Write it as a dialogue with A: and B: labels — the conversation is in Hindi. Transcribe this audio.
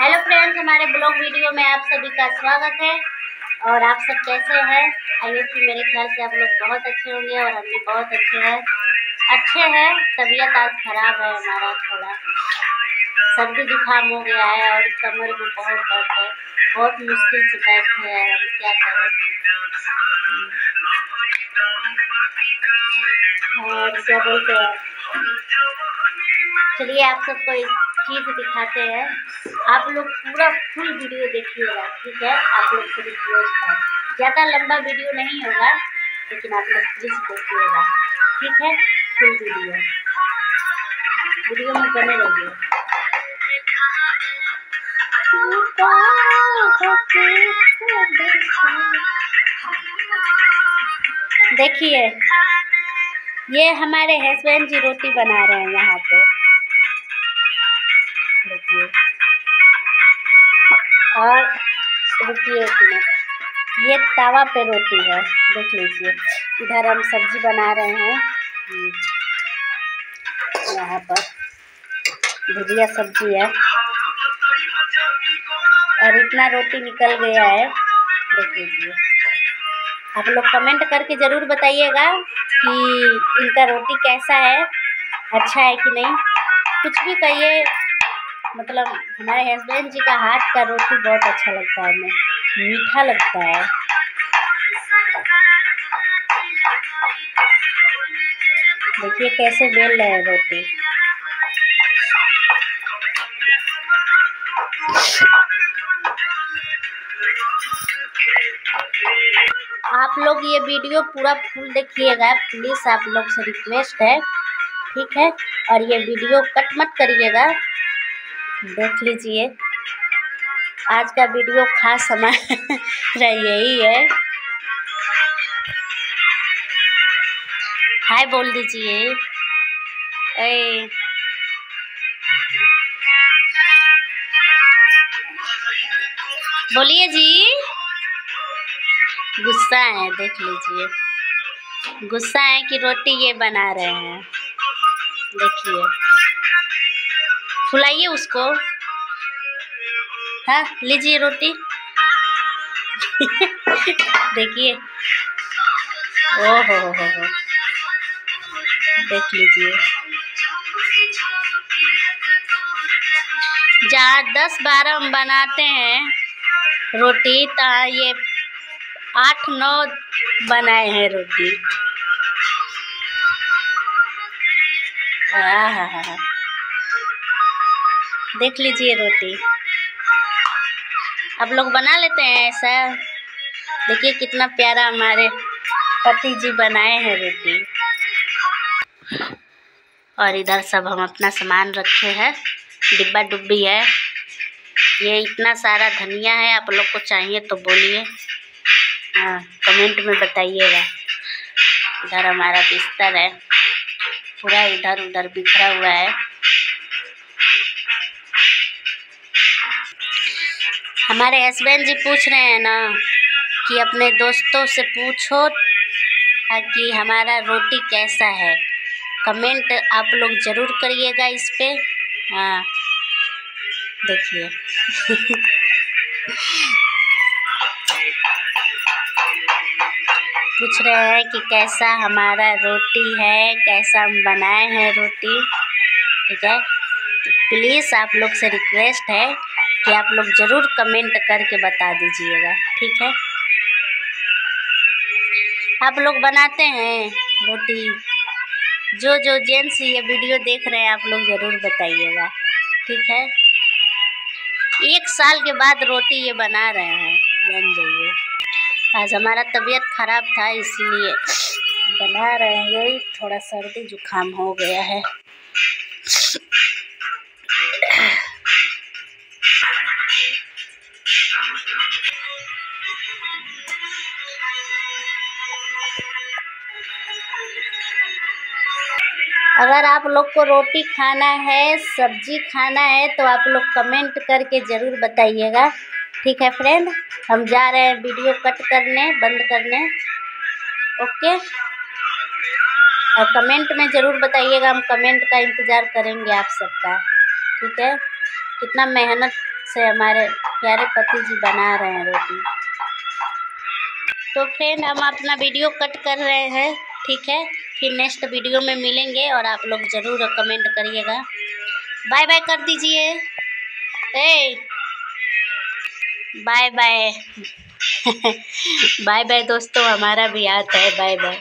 A: हेलो फ्रेंड्स हमारे ब्लॉग वीडियो में आप सभी का स्वागत है। और आप सब कैसे हैं? आई होप कि मेरे ख्याल से आप लोग बहुत अच्छे होंगे और हम भी बहुत अच्छे हैं। अच्छे हैं, तबीयत आज ख़राब है हमारा थोड़ा। सर्दी जुकाम हो गया है और कमर में बहुत दर्द है। बहुत मुश्किल से बैठे हैं, हम क्या करें? और क्या बोलते हैं? चलिए आप सबको चीज़ दिखाते हैं। आप लोग पूरा फुल वीडियो देखिएगा, ठीक है? आप लोग से रिक्वेस्ट है ज़्यादा लंबा वीडियो नहीं होगा, लेकिन आप लोग प्लीज़ देखिएगा, ठीक है? फुल वीडियो वीडियो में बने रहिए। देखिए, ये हमारे हस्बैंड जी रोटी बना रहे हैं यहाँ पे। और रुकिए ये तवा पे रोटी है, देख लीजिए। इधर हम सब्ज़ी बना रहे हैं। हम्म। यहाँ पर भुजिया सब्ज़ी है। और इतना रोटी निकल गया है, देख लीजिए। आप लोग कमेंट करके ज़रूर बताइएगा कि इनका रोटी कैसा है अच्छा है कि नहीं। कुछ भी कहिए मतलब हमारे हस्बैंड जी का हाथ का रोटी बहुत अच्छा लगता है हमें मीठा लगता है। देखिए कैसे बेल रहे हैं रोटी। आप लोग ये वीडियो पूरा फुल देखिएगा, प्लीज़ आप लोग से रिक्वेस्ट है, ठीक है? और ये वीडियो कट मत करिएगा। देख लीजिए। आज का वीडियो खास हमारा यही है। हाय बोल दीजिए। बोलिए जी। गुस्सा है, देख लीजिए। गुस्सा है कि रोटी ये बना रहे हैं। देखिए। फुलाइए उसको। हाँ लीजिए रोटी। देखिए। ओ हो हो हो। देख लीजिए। जहाँ दस बारह हम बनाते हैं रोटी तो ये आठ, नौ बनाए हैं रोटी। हाँ हाँ हाँ। देख लीजिए रोटी। आप लोग बना लेते हैं ऐसा। देखिए कितना प्यारा हमारे पति जी बनाए हैं रोटी। और इधर सब हम अपना सामान रखे हैं। डिब्बा डुब्बी है। ये इतना सारा धनिया है, आप लोग को चाहिए तो बोलिए। हाँ कमेंट में बताइएगा। इधर हमारा बिस्तर है। पूरा इधर उधर बिखरा हुआ है। हमारे हस्बैंड जी पूछ रहे हैं ना कि अपने दोस्तों से पूछो कि हमारा रोटी कैसा है। कमेंट आप लोग ज़रूर करिएगा इस पर हाँ। देखिए। पूछ रहे हैं कि कैसा हमारा रोटी है, कैसा हम बनाए हैं रोटी। ठीक है? तो प्लीज़ आप लोग से रिक्वेस्ट है कि आप लोग ज़रूर कमेंट करके बता दीजिएगा, ठीक है? आप लोग बनाते हैं रोटी। जो जो जेंट्स ये वीडियो देख रहे हैं, आप लोग ज़रूर बताइएगा, ठीक है? एक साल के बाद रोटी ये बना रहे हैं, बन जाइए आज हमारा तबीयत ख़राब था, इसलिए बना रहे हैं। थोड़ा सर्दी जुकाम हो गया है। अगर आप लोग को रोटी खाना है, सब्ज़ी खाना है तो आप लोग कमेंट करके ज़रूर बताइएगा। ठीक है फ्रेंड हम जा रहे हैं वीडियो कट करने, बंद करने। ओके और कमेंट में ज़रूर बताइएगा, हम कमेंट का इंतज़ार करेंगे आप सबका। ठीक है? कितना मेहनत से हमारे प्यारे पति जी बना रहे हैं रोटी। तो फ्रेंड हम अपना वीडियो कट कर रहे हैं, ठीक है? फिर नेक्स्ट वीडियो में मिलेंगे और आप लोग ज़रूर कमेंट करिएगा। बाय बाय कर दीजिए। ए बाय बाय बाय बाय दोस्तों, हमारा भी याद है। Bye bye